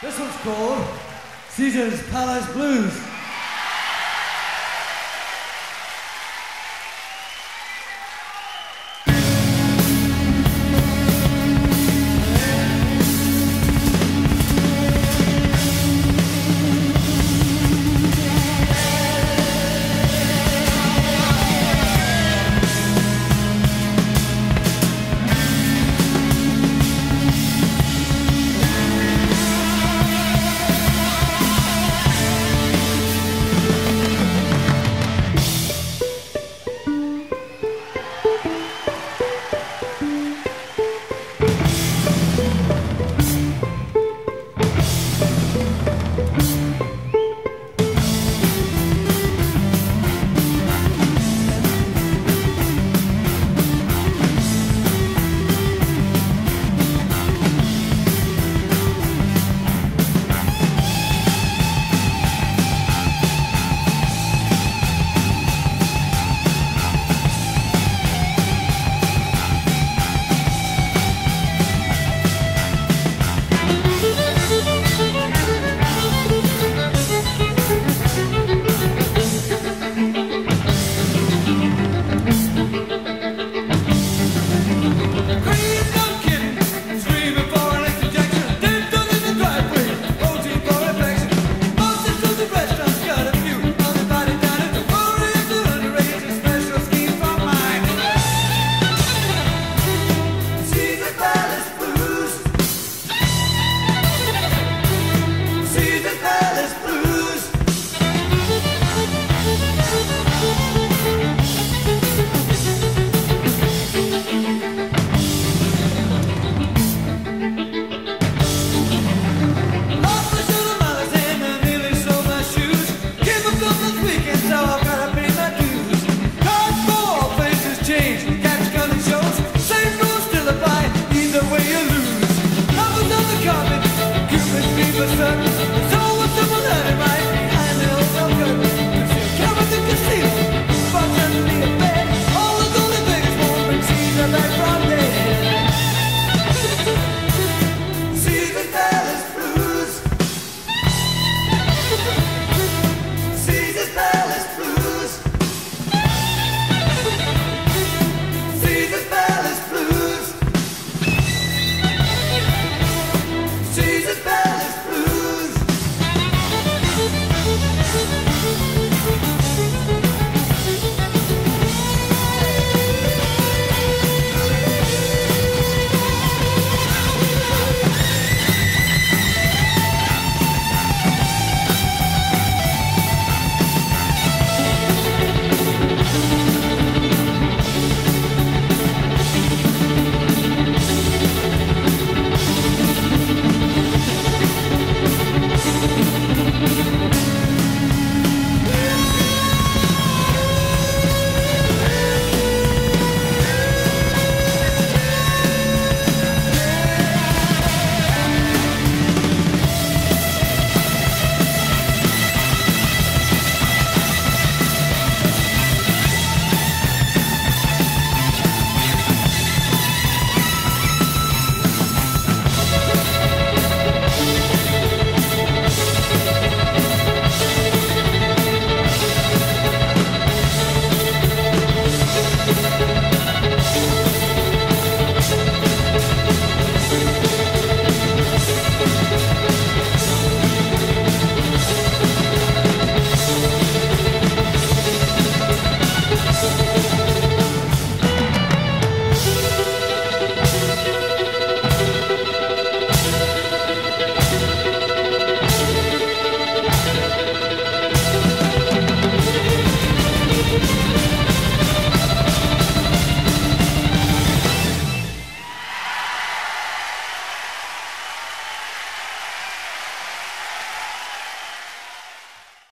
This one's called Caesar's Palace Blues. The sun.